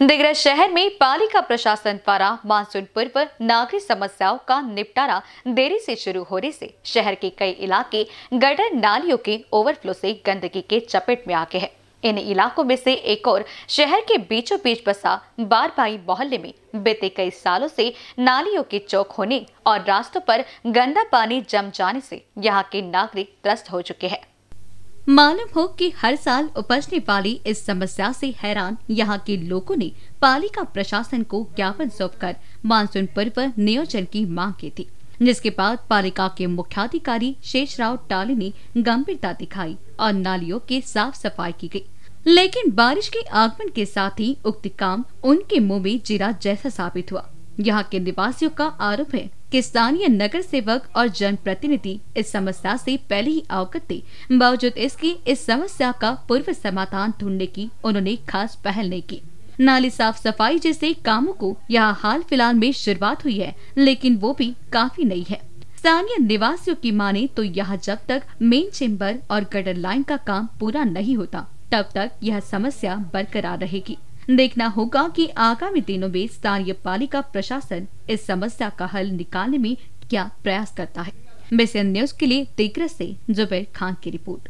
दिग्रज शहर में पालिका प्रशासन द्वारा मानसून पूर्व नागरिक समस्याओं का निपटारा देरी से शुरू होने से शहर के कई इलाके गटर नालियों के ओवरफ्लो से गंदगी के चपेट में आ गए हैं। इन इलाकों में से एक और शहर के बीचों बीच बसा बारबाई मोहल्ले में बीते कई सालों से नालियों के चौक होने और रास्तों पर गंदा पानी जम जाने से यहाँ के नागरिक त्रस्त हो चुके हैं। मालूम हो कि हर साल उपजने वाली इस समस्या से हैरान यहाँ के लोगों ने पालिका प्रशासन को ज्ञापन सौंपकर मानसून पर्व नियोजन की मांग की थी, जिसके बाद पालिका के मुख्याधिकारी शेषराव टाले ने गंभीरता दिखाई और नालियों की साफ़ सफ़ाई की गई। लेकिन बारिश के आगमन के साथ ही उक्त काम उनके मुँह में जीरा जैसा साबित हुआ। यहाँ के निवासियों का आरोप है कि स्थानीय नगर सेवक और जन प्रतिनिधि इस समस्या से पहले ही अवगत थे। बावजूद इसकी, इस समस्या का पूर्व समाधान ढूँढने की उन्होंने खास पहल नहीं की। नाली साफ़ सफ़ाई जैसे कामों को यहाँ हाल फ़िलहाल में शुरुआत हुई है, लेकिन वो भी काफ़ी नहीं है। स्थानीय निवासियों की माने तो यहाँ जब तक मेन चेम्बर और गटर लाइन का काम पूरा नहीं होता, तब तक यह समस्या बरकरार रहेगी। देखना होगा कि आगामी दिनों में स्थानीय पालिका प्रशासन इस समस्या का हल निकालने में क्या प्रयास करता है। बेसन न्यूज़ के लिए तिग्र ऐसी जुबेर खान की रिपोर्ट।